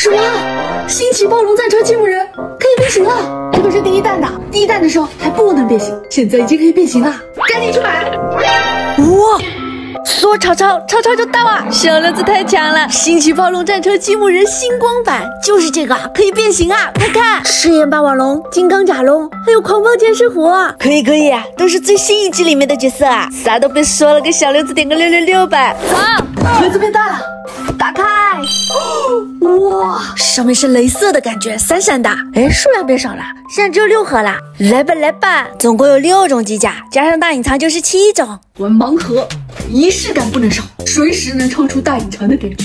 什么？新奇暴龙战车积木人可以变形了？这个是第一弹的，第一弹的时候还不能变形，现在已经可以变形了，赶紧去买！哇！说超超，超超就到啊！小六子太强了！新奇暴龙战车积木人星光版就是这个，可以变形啊！快看，赤焰霸王龙、金刚甲龙，还有狂暴剑士虎，可以可以，都是最新一季里面的角色啊！啥都别说了，给小六子点个六六六吧！走，盒子变大了，打开！哇，上面是镭射的感觉，闪闪的。哎，数量变少了，现在只有六盒了。来吧来吧，总共有六种机甲，加上大隐藏就是七种。玩盲盒，仪式感不能少，随时能抽出大隐藏的感觉。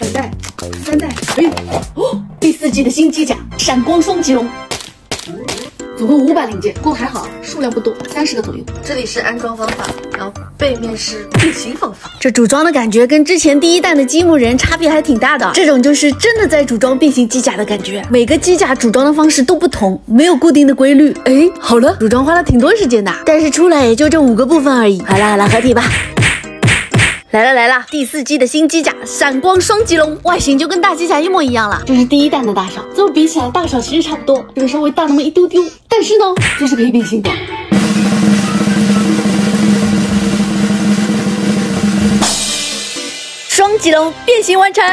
二代、三代，哎，哦，第四季的新机甲闪光双棘龙。总共五百零件，不过还好，数量不多，三十个左右。这里是安装方法，然后背面是变形方法。这组装的感觉跟之前第一弹的积木人差别还挺大的，这种就是真的在组装变形机甲的感觉。每个机甲组装的方式都不同，没有固定的规律。哎，好了，组装花了挺多时间的，但是出来也就这五个部分而已。好了好了，合体吧。来了来了，第四季的新机甲闪光双棘龙，外形就跟大机甲一模一样了，这是第一弹的大小，这么比起来大小其实差不多，这个稍微大那么一丢丢，但是呢，这是可以变形的。双棘龙变形完成，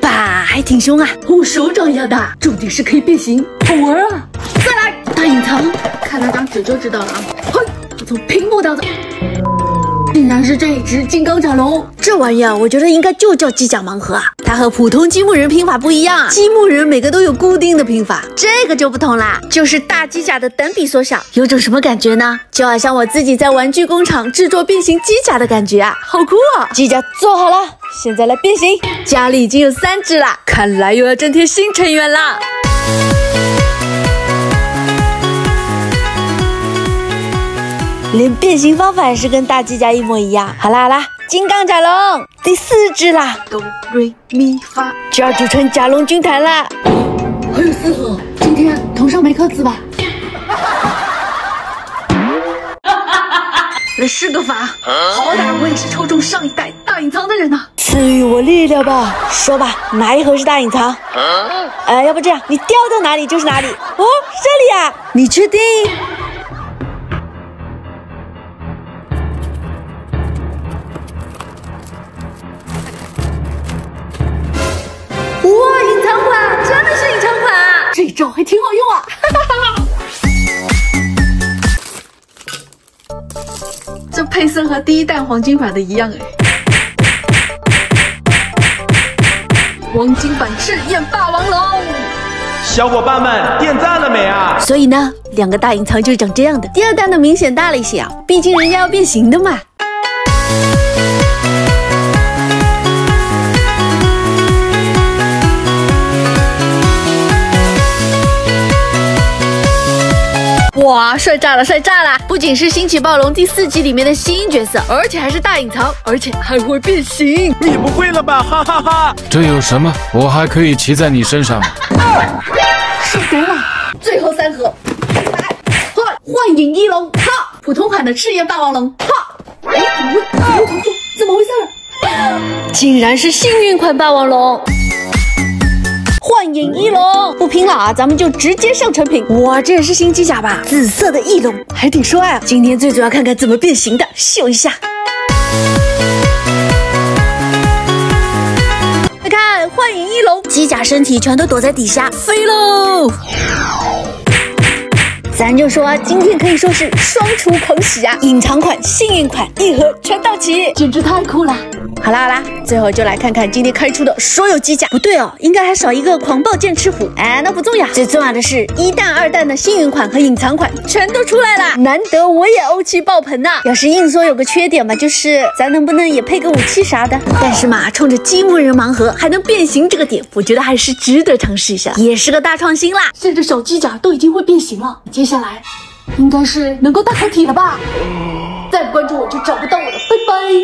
吧，还挺凶啊，和我手掌一样大，重点是可以变形，好玩啊！再来大隐藏，看那张纸就知道了啊，嘿，我从屏幕当中。竟然是这一只金刚甲龙，这玩意儿我觉得应该就叫机甲盲盒啊！它和普通积木人拼法不一样，积木人每个都有固定的拼法，这个就不同啦，就是大机甲的等比缩小，有种什么感觉呢？就好像我自己在玩具工厂制作变形机甲的感觉啊，好酷啊！机甲做好了，现在来变形，家里已经有三只了，看来又要增添新成员了。连变形方法也是跟大机甲一模一样。好啦好啦，金刚甲龙第四只啦，哆瑞咪发就要组成甲龙军团啦。还有四盒，今天头上没刻字吧？来施个法，好歹我也是抽中上一代大隐藏的人呐。赐予我力量吧，说吧，哪一盒是大隐藏？呃，要不这样，你掉到哪里就是哪里。哦，这里啊，你确定？还挺好用啊！这配色和第一代黄金版的一样哎。黄金版赤焰霸王龙，小伙伴们点赞了没啊？所以呢，两个大隐藏就是长这样的。第二弹的明显大了一些啊，毕竟人家要变形的嘛。哇，帅炸了，帅炸了！不仅是新奇暴龙第四集里面的新角色，而且还是大隐藏，而且还会变形。你不会了吧？哈哈哈！这有什么？我还可以骑在你身上。是谁了？最后三盒，来，换幻影翼龙，哈！普通款的赤焰霸王龙，哈！哎，怎么会？怎么会？怎么回事？竟然是幸运款霸王龙。幻影翼龙不拼了啊，咱们就直接上成品。哇，这也是新机甲吧？紫色的翼龙还挺帅啊。今天最主要看看怎么变形的，秀一下。快看，幻影翼龙机甲身体全都躲在底下，飞喽！咱就说今天可以说是双厨狂喜啊！隐藏款、幸运款一盒全到齐，简直太酷了！好啦好啦，最后就来看看今天开出的所有机甲。不对哦，应该还少一个狂暴剑齿虎。哎，那不重要，最重要的是一弹、二弹的幸运款和隐藏款全都出来了。难得我也欧气爆棚呐！要是硬说有个缺点吧，就是咱能不能也配个武器啥的？但是嘛，冲着积木人盲盒还能变形这个点，我觉得还是值得尝试一下，也是个大创新啦。甚至小机甲都已经会变形了，接下来应该是能够大合体了吧？再不关注我就找不到我了，拜拜。